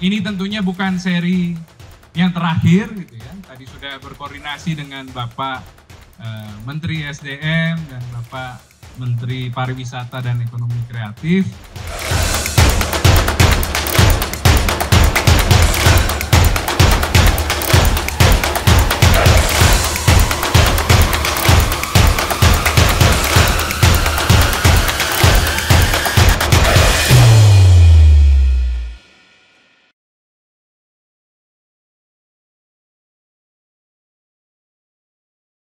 ini tentunya bukan seri yang terakhir gitu ya. Tadi sudah berkoordinasi dengan Bapak eh, Menteri SDM dan Bapak Menteri Pariwisata dan Ekonomi Kreatif